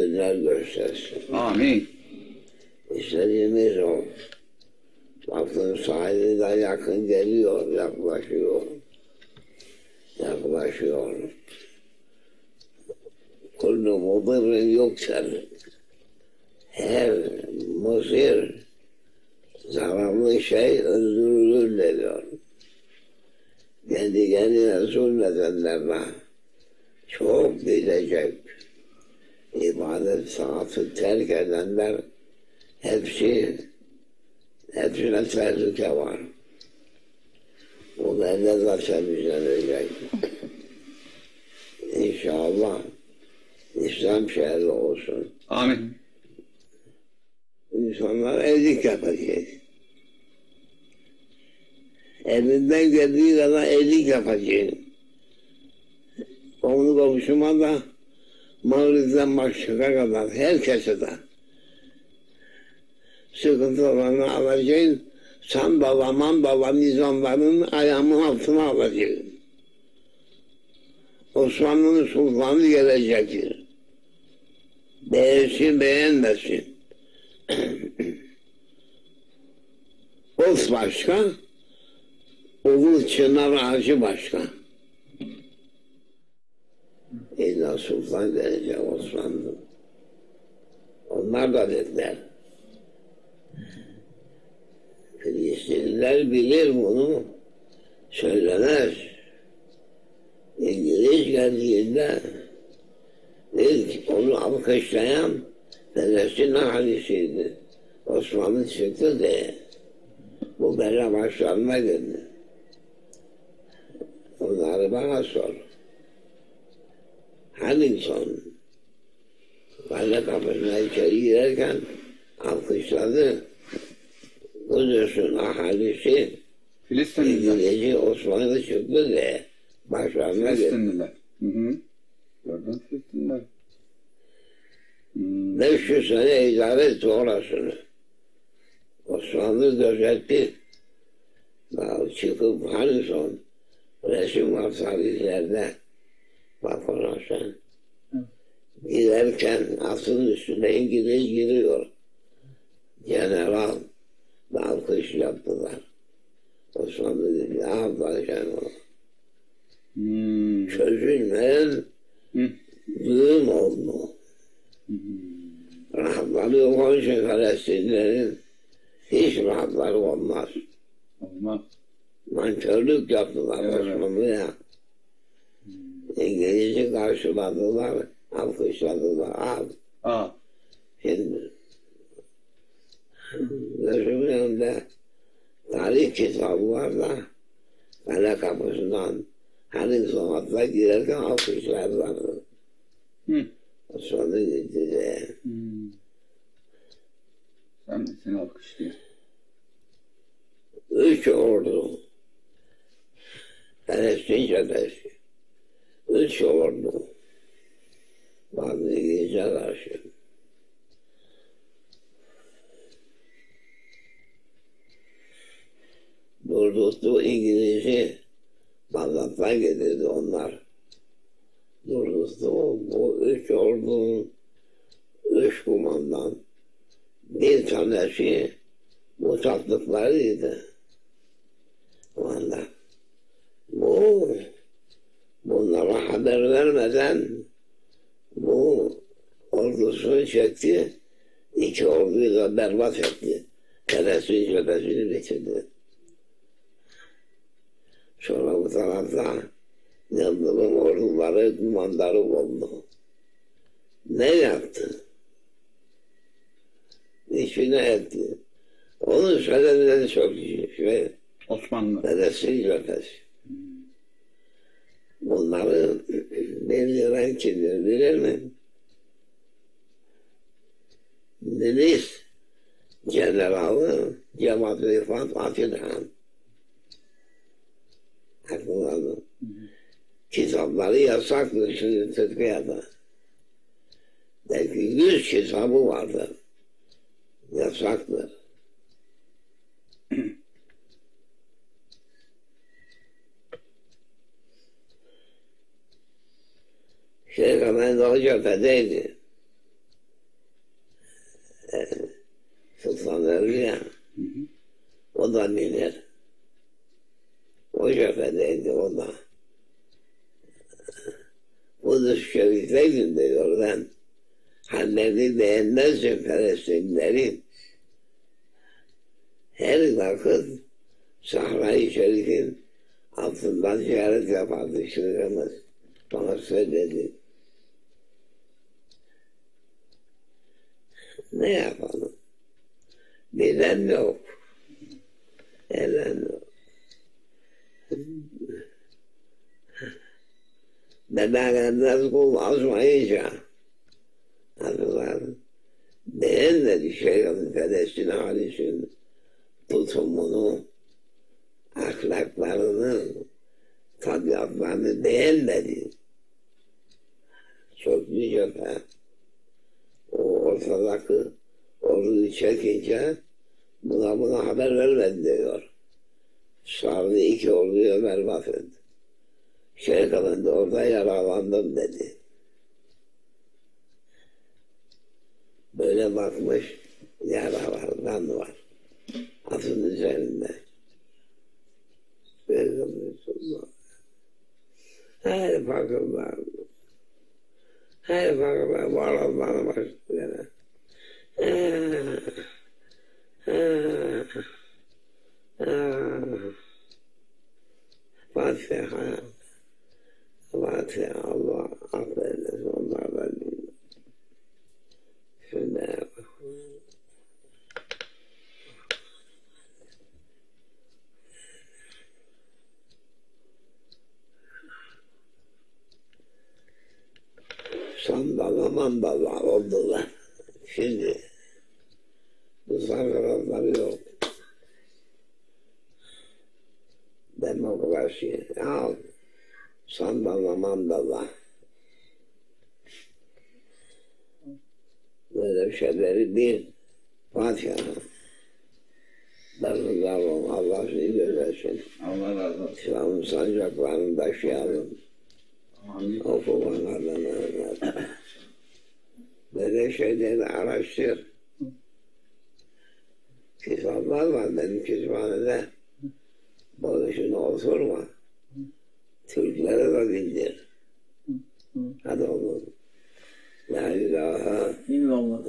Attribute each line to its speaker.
Speaker 1: günler göstersin.
Speaker 2: Amin.
Speaker 1: İstediğimiz o. Bakın sahili de yakın geliyor, yaklaşıyor. Yaklaşıyor. Kullu mudirrin yukser. Her musir zararlı şey öldürülür diyor. Kendi kendine zulmedenlerle çok bilecek. İbadet saati terk edenler hepsi hepsine tehlike var. Bu bende zaten düzenleyecek. İnşallah İslam şehri olsun.
Speaker 2: Amin.
Speaker 1: İnsanlar evlilik yapacak. Elinden geldiği kadar evlilik yapacak. Konu komşuma da Mağrib'den başlığa kadar herkese de sıkıntı olanı alacaksın. San baba, man baba nizamların ayağımın altına alacaksın. Osmanlı'nın sultanı gelecektir. Beğensin beğenmesin. Of başka, Oğul Çınar Ağacı başka. İlla Sultan gelecek Osmanlı. Onlar da dediler. Filistinliler bilir bunu. Söylemez. İngiliz geldiğinde ilk onu alkışlayan Filistin ahalisiydi. Osmanlı çıktı diye. Bu bela başlarına geldi. Onları bana sor. Hamilton kale kapısına içeri girerken alkışladı. Kudüs'ün ahalisi
Speaker 2: Filistinliler.
Speaker 1: Osmanlı çıktı diye başlarına.
Speaker 2: Filistinliler. Hı hı. Gördün Filistinliler. Hmm.
Speaker 1: 500 sene idare etti orasını. Osmanlı gözetti. Çıkıp hani son resim var tarihlerde. Sen. Giderken atın üstüne İngiliz giriyor. General alkış yaptılar. Osmanlı dedi, yapacaksın o?
Speaker 2: Hmm.
Speaker 1: Çözülmeyen düğüm oldu. Rahatları olan şey Filistinlerin hiç rahatları olmaz.
Speaker 2: Olmaz.
Speaker 1: Nankörlük yaptılar
Speaker 2: Evet.
Speaker 1: Osmanlı'ya. İngilizce karşıladılar, alkışladılar. Al,
Speaker 2: Aa.
Speaker 1: şimdi gözümün önünde tarih da kale kapısından hani sonunda girerken alkışlarlardı.
Speaker 2: Hı.
Speaker 1: Osmanlı gitti de.
Speaker 2: Hmm. Sen de seni alkışlıyor.
Speaker 1: Üç ordu. Palestin Üç ordu. Bazı gece karşı. Durdurttu İngiliz'i Bağdat'tan getirdi onlar. Durdurttu bu üç ordunun üç kumandan bir tanesi bu tatlıklarıydı. Anda bu bunlara haber vermeden bu ordusunu çekti. iki orduyu da berbat etti. Teresin cephesini bitirdi. Sonra bu tarafta Yıldırım orduları kumandarı oldu. Ne yaptı? İçine etti. Onun söylemleri çok iyi. Şey,
Speaker 2: Osmanlı.
Speaker 1: Dedesi cephesi. Bunları bildiren kimdir bilir mi? Milis Generalı Cemal Rifat Atilla. Aklına Kitapları yasaktır şimdi Türkiye'de. Belki yüz kitabı vardır. Yasaktır. Peygamber daha cephedeydi. Sultan Erbiyan. O da bilir. O cephedeydi o da. Kudüs Şerif'teydim diyor oradan. Halleri beğenmezsin Filistinlerin. Her vakit Sahra-i Şerif'in altından ziyaret yapardı çocuklarımız. Bana söyledi. Ne yapalım? Bilen yok. Elen yok. Bebeğinden kul azmayınca Hazırlar beğenmedi Şeyh'in Filistin halisinin tutumunu, ahlaklarını, tabiatlarını beğenmedi. Çok bir cephe. O ortadaki orduyu çekince buna buna haber vermedi diyor. Sardı iki orduyu berbat etti. Şeyh Efendi orada yaralandım dedi. Böyle bakmış, yara var. Atın üzerinde. Peygamberullah. Her fakirler, her fakirler Hayır bak bağladı bana bak. Fatiha. Fatiha. Sandala mandala oldular. Şimdi bu sarıklar yok. Demokrasi al. Sandala mandala. Böyle şeyleri bil. Fatiha. Darılar olun. Allah seni gözetsin.
Speaker 2: Allah razı olsun.
Speaker 1: İslam'ın sancaklarını taşıyalım.
Speaker 2: Amin.
Speaker 1: Okumalardan öğret. Böyle şeyleri araştır. Kitaplar var benim kütüphanede. Boşuna oturma. Türklere de bildir. Hadi oğlum. La ilahe İllallah.